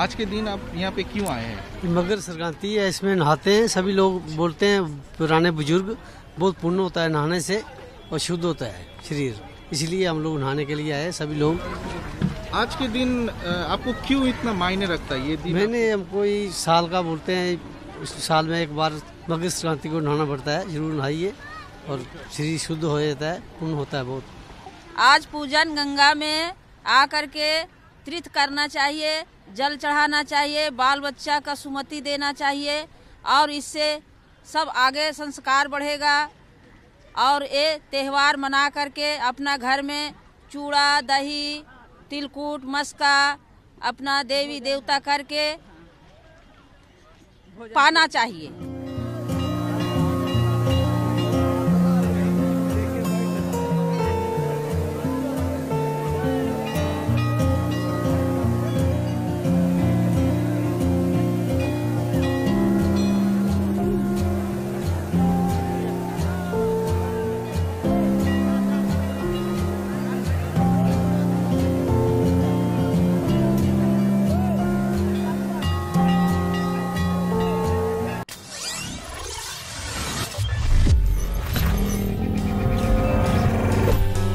आज के दिन आप यहाँ पे क्यों आए हैं? मकर संक्रांति है इसमें नहाते हैं सभी लोग बोलते हैं पुराने बुज़ुर्ग बहुत पुण्य होता है नहाने से और शुद्ध होता है शरीर। इसलिए हम लोग नहाने के लिए आए सभी लोग। आज के दिन आपको क्यों इतना मायने रखता है ये दिन? मैंने हम कोई साल का बोलते हैं इस साल में एक बार मकर संक्रांति को नहाना पड़ता है ज़रूर नहाइए और शरीर शुद्ध हो जाता है पुण्य होता है बहुत। आज पूजन गंगा में आकर के तीर्थ करना चाहिए जल चढ़ाना चाहिए बाल बच्चा का सुमति देना चाहिए और इससे सब आगे संस्कार बढ़ेगा। और ये त्यौहार मना करके अपना घर में चूड़ा दही तिलकुट मस्का अपना देवी देवता करके पाना चाहिए।